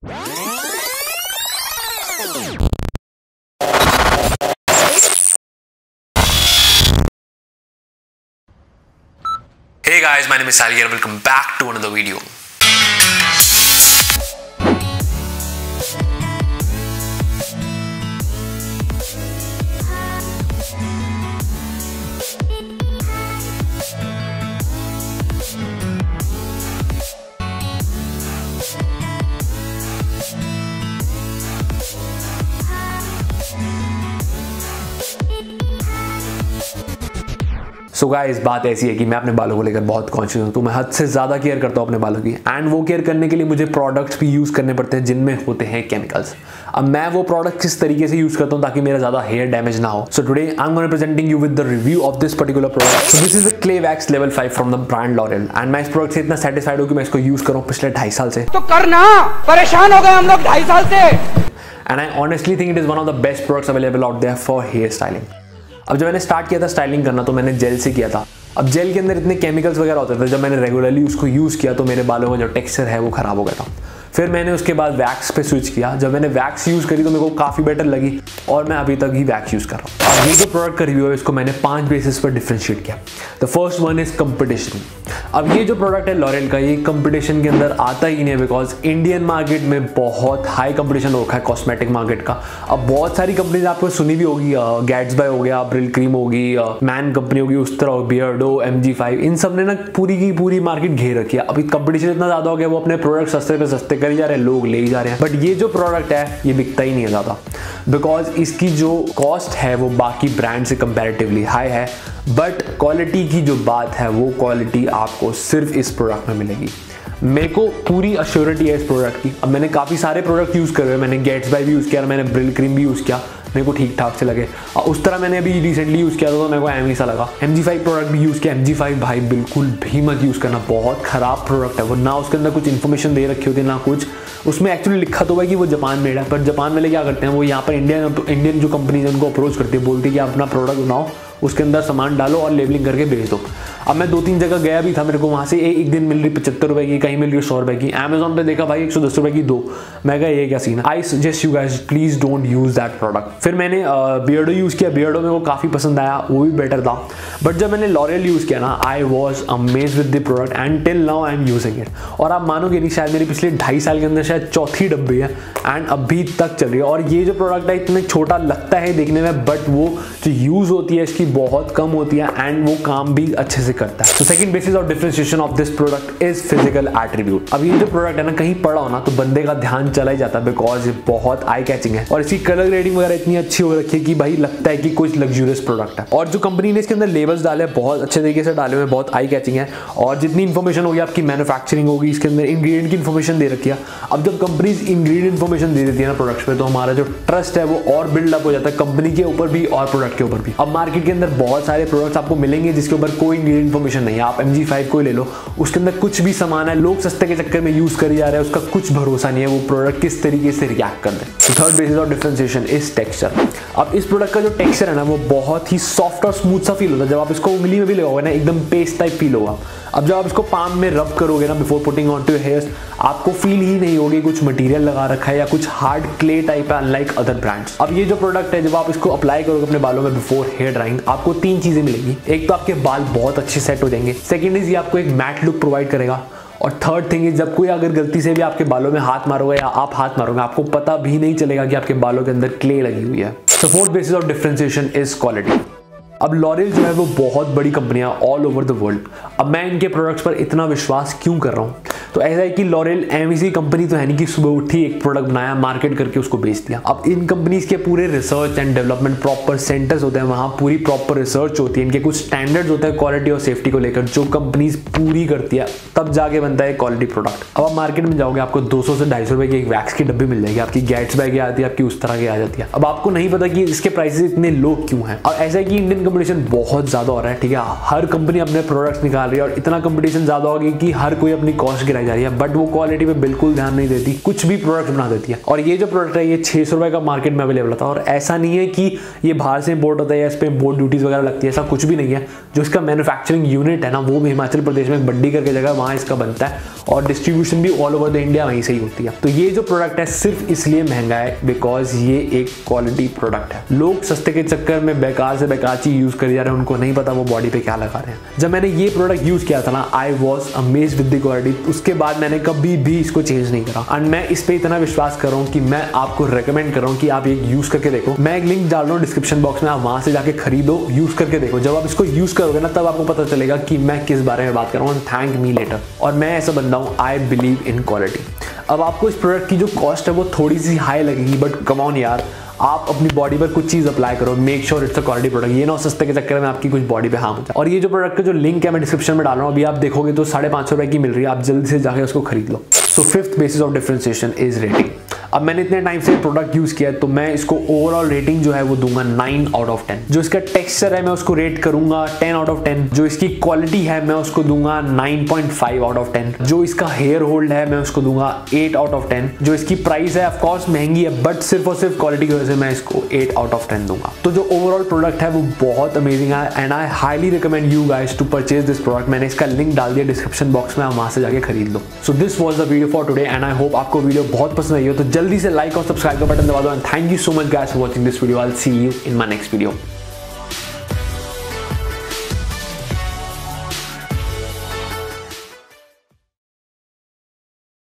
Hey guys, my name is Sally and welcome back to another video. So so guys बात ऐसी है कि मैं अपने बालों को लेकर बहुत कॉन्शियस हूँ तो मैं हद से ज़्यादा केयर करता हूँ अपने बालों की। एंड वो केयर करने के लिए मुझे प्रोडक्ट्स भी यूज़ करने पड़ते हैं जिनमें होते हैं केमिकल्स अब मैं वो प्रोडक्ट किस तरीके से यूज़ करता हूँ ताकि मेरा ज़्यादा हेयर डैमेज ना हो। So today I am going presenting you with the review of this particular product this is a clay wax level five from the brand L'Oreal and मैं इस प्रोडक्ट से इतना सेटिस्फाइड हूँ कि मैं इसको यूज़ करूँ पिछले ढाई साल से। तो करना परेशान हो गए हम लोग ढाई साल से। And I honestly think it is one of the best products available out there for hair styling अब जब मैंने स्टार्ट किया था स्टाइलिंग करना तो मैंने जेल से किया था। अब जेल के अंदर इतने केमिकल्स वगैरह होते थे, जब मैंने रेगुलरली उसको यूज़ किया तो मेरे बालों का जो टेक्सचर है, वो ख़राब हो गया था। फिर मैंने उसके बाद वैक्स पे स्विच किया। जब मैंने वैक्स यूज़ करी तो मेरे को काफ़ी बेटर लगी और मैं अभी तक ही वैक्स यूज़ कर रहा हूँ। ये जो प्रोडक्ट का रिव्यू है, इसको मैंने पाँच बेसिस पर डिफ्रेंशिएट किया। The first one is competition अब ये जो प्रोडक्ट है लॉरेल का, ये कंपटीशन के अंदर आता ही नहीं है बिकॉज़ इंडियन मार्केट में बहुत हाई कंपटीशन हो रखा है कॉस्मेटिक मार्केट का। अब बहुत सारी कंपनीज़ आपको सुनी भी होगी गैट्स बाय हो गया ब्रिल क्रीम होगी मैन कंपनी होगी उस तरह बियर्डो एम जी फाइव इन सबने ना पूरी की पूरी मार्केट घेर रखी है। अभी कंपटीशन इतना ज़्यादा हो गया, वो अपने प्रोडक्ट सस्ते पे सस्ते कर ही जा रहे हैं, लोग ले ही जा रहे हैं। बट ये जो प्रोडक्ट है, ये बिकता ही नहीं है ज़्यादा। बिकॉज़ इसकी जो कॉस्ट है, वो बाकी ब्रांड से कंपेरेटिवली हाई है. बट क्वालिटी की जो बात है, वो क्वालिटी आपको सिर्फ़ इस प्रोडक्ट में मिलेगी. मेरे को पूरी अश्योरिटी है इस प्रोडक्ट की. अब मैंने काफ़ी सारे प्रोडक्ट यूज़ करे हुए मैंने गेट्स बाई भी यूज़ किया, मैंने ब्रिल क्रीम भी यूज़ किया. मेरे को ठीक ठाक से लगे। और उस तरह मैंने अभी रिसेंटली यूज़ किया था तो मेरे को एम सा लगा। एम जी फाइव प्रोडक्ट भी यूज़ किया। एम जी फाइव भाई बिल्कुल भी मत यूज़ करना। बहुत ख़राब प्रोडक्ट है वो। ना उसके अंदर कुछ इन्फॉर्मेशन दे रखी होती है ना कुछ। उसमें एक्चुअली लिखा तो है कि वो जापान मेड है, पर जापान वाले क्या करते हैं, वो यहाँ पर इंडियन इंडियन जो कंपनीज़ है, उनको अप्रोच करती है, बोलती है कि अपना प्रोडक्ट बनाओ। उसके अंदर सामान डालो और लेबलिंग करके भेज दो। अब मैं दो तीन जगह गया भी था मेरे को वहाँ से एक दिन मिल रही पचहत्तर रुपए की, कहीं मिल रही सौ रुपए की। अमेजोन पे देखा भाई एक सौ दस रुपए की दो। मैं कहा ये क्या scene I suggest you guys please don't use that product फिर मैंने बियर्डो यूज़ किया। बियर्डो मेरे को काफ़ी पसंद आया, वो भी बेटर था। बट जब मैंने लॉरियल यूज़ किया ना I was amaze with the product and till now I am using it और आप मानोगे नहीं, शायद मेरी पिछले ढाई साल के अंदर शायद चौथी डब्बी है एंड अभी तक चल रही है। और ये जो प्रोडक्ट है, इतना छोटा लगता है देखने में बट वो जो यूज़ होती है, इसकी बहुत कम होती है एंड वो काम भी अच्छे से करता है। तो second basis of differentiation of this product is physical attribute अब ये जो प्रोडक्ट है ना, कहीं पड़ा हो ना तो बंदे का ध्यान चला ही जाता है बिकॉज़ ये बहुत आई कैचिंग है। और इसकी कलर ग्रेडिंग वगैरह इतनी अच्छी हो रखी है कि भाई लगता है कि कुछ लग्जूरियस प्रोडक्ट है। और जो कंपनी ने इसके अंदर लेबल्स डाले हैं, बहुत अच्छे तरीके से डाले हुए बहुत आई कैचिंग है। और जितनी इन्फॉर्मेशन होगी, आपकी मैन्युफैक्चरिंग होगी, इसके अंदर इंग्रीडियंट की इन्फॉर्मेशन दे रखी है। अब जब कंपनीज़ इंग्रीडियंट इन्फॉर्मेशन दे देती है ना प्रोडक्ट्स पे तो हमारा जो ट्रस्ट है, वो और बिल्डअप हो जाता है। कंपनी के ऊपर भी और प्रोडक्ट के ऊपर भी। अब मार्केट के अंदर बहुत सारे प्रोडक्ट्स आपको मिलेंगे जिसके ऊपर कोई इंग्रीडियंट इन्फॉर्मेशन नहीं है। आप एम को ले लो, उसके अंदर कुछ भी सामान है, लोग सस्ते के चक्कर में यूज़ करी जा रहे हैं, उसका कुछ भरोसा नहीं है वो प्रोडक्ट किस तरीके से रिएक्ट कर दे third basis of differentiation is texture अब इस प्रोडक्ट का जो टेक्सचर है ना, वो बहुत ही सॉफ्ट और स्मूथ सा फील होता है। जब आप इसको उंगली में भी लगाओगे ना, एकदम पेस्ट टाइप फील होगा। अब जब आप इसको पाम में रब करोगे ना before putting on to hairs आपको फील ही नहीं होगी कुछ मटेरियल लगा रखा है या कुछ हार्ड क्ले टाइप है अनलाइक अदर ब्रांड्स अब ये जो प्रोडक्ट है, जब आप इसको अप्लाई करोगे अपने बालों में बिफोर हेयर ड्राइंग आपको तीन चीज़ें मिलेगी। एक तो आपके बाल बहुत अच्छे सेट हो जाएँगे। सेकेंड इज़ ये आपको एक मैट लुक प्रोवाइड करेगा। और थर्ड थिंग इज़ जब कोई अगर गलती से भी आपके बालों में हाथ मारोगे या आप हाथ मारोगे, आपको पता भी नहीं चलेगा कि आपके बालों के अंदर क्ले लगी हुई है। So fourth basis of differentiation is quality अब लॉरियल जो है वो बहुत बड़ी कंपनियाँ ऑल ओवर द वर्ल्ड अब मैं इनके प्रोडक्ट्स पर इतना विश्वास क्यों कर रहा हूँ? तो ऐसा है कि लॉरियल एम कंपनी तो है नहीं कि सुबह उठी, एक प्रोडक्ट बनाया मार्केट करके उसको बेच दिया। अब इन कंपनीज़ के पूरे research and development proper centres होते हैं, वहाँ पूरी प्रॉपर रिसर्च होती है। इनके कुछ स्टैंडर्ड्स होते हैं क्वालिटी और सेफ्टी को लेकर, जो कंपनीज़ पूरी करती है, तब जाके बनता है क्वालिटी प्रोडक्ट अब आप मार्केट में जाओगे, आपको दो सौ से ढाई रुपए की एक वैक्स की डब्बी मिल जाएगी, आपकी गैट्स बैग आती है, आपकी उस तरह की आ जाती है। अब आपको नहीं पता कि इसके प्राइसेस इतने लो क्यों हैं। और ऐसा है कि इंडियन कंपटीशन बहुत ज़्यादा हो रहा है, ठीक है? हर कंपनी अपने प्रोडक्ट्स निकाल रही है और इतना कंपटीशन ज़्यादा होगी कि हर कोई अपनी कॉस्ट गिराई जा रही है बट वो क्वालिटी पे बिल्कुल ध्यान नहीं देती, कुछ भी प्रोडक्ट बना देती है। और ये जो प्रोडक्ट है, ये छह सौ रुपए का मार्केट में अवेलेबल था और ऐसा नहीं है कि ये बाहर से इंपोर्ट होता है या इस पर इम्पोर्ट ड्यूटीज़ वगैरह लगती है, ऐसा कुछ भी नहीं है। जो इसका मैन्युफैक्चरिंग यूनिट है ना, वो हिमाचल प्रदेश में बड्डी करके जगह वहाँ इसका बनता है। और डिस्ट्रीब्यूशन भी ऑल ओवर द इंडिया वहीं से ही होती है। तो ये जो प्रोडक्ट है, सिर्फ़ इसलिए महँगा है बिकॉज़ ये एक क्वालिटी प्रोडक्ट है। लोग सस्ते के चक्कर में बेकार से बेकार चीज़ यूज़ कर जा रहे हैं, उनको नहीं पता वो बॉडी पे क्या लगा रहे हैं। जब मैंने ये प्रोडक्ट यूज़ किया था ना I was amaze with the quality उसके बाद मैंने कभी भी इसको चेंज नहीं करा। एंड मैं इस पर इतना विश्वास कर रहा हूँ कि मैं आपको रिकमेंड कर रहा हूँ कि आप ये यूज़ करके देखो। मैं एक लिंक डाल रहा हूँ डिस्क्रिप्शन बॉक्स में, आप वहाँ से जाके खरीदो यूज़ करके देखो। जब आप इसको यूज़ करोगे ना, तब आपको पता चलेगा कि मैं किस बारे में बात कर रहा हूँ। थैंक मी लेटर और मैं ऐसा बंदा हूँ आई बिलीव इन क्वालिटी अब आपको इस प्रोडक्ट की जो कॉस्ट है, वो थोड़ी सी हाई लगेगी बट कमॉन यार। आप अपनी बॉडी पर कुछ चीज़ अप्लाई करो make sure it's a quality product ये ना सस्ते के चक्कर में आपकी कुछ बॉडी पे हार्म हो जाए। और ये जो प्रोडक्ट का जो लिंक है, मैं डिस्क्रिप्शन में डाल रहा हूँ, अभी आप देखोगे तो साढ़े पाँच सौ रुपए की मिल रही है, आप जल्दी से जाकर उसको खरीद लो। So fifth basis of differentiation is rating अब मैंने इतने टाइम से प्रोडक्ट यूज़ किया तो मैं इसको ओवरऑल रेटिंग जो है वो दूँगा नाइन आउट ऑफ़ टेन जो इसका टेक्सचर है, मैं उसको रेट करूँगा टेन आउट ऑफ़ टेन जो इसकी क्वालिटी है, मैं उसको दूँगा nine point five out of ten जो इसका हेयर होल्ड है, मैं उसको दूँगा एट आउट ऑफ़ टेन जो इसकी प्राइस है ऑफकोर्स महँगी है बट सिर्फ़ और सिर्फ़ क्वालिटी की वजह से मैं इसको एट आउट ऑफ़ टेन दूँगा. तो जो ओवरऑल प्रोडक्ट है, वो बहुत अमेजिंग है and I highly recommend you guys to purchase this product मैंने इसका लिंक डाल दिया डिस्क्रिप्शन बॉक्स में, आप वहाँ से जाके खरीद लो. So this was the video for today and I hope आपको वीडियो बहुत पसंद आई हो तो जल्दी से लाइक और सब्सक्राइब का बटन दबा दो and thank you so much guys for watching this video I see you in my next video